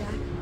Jack.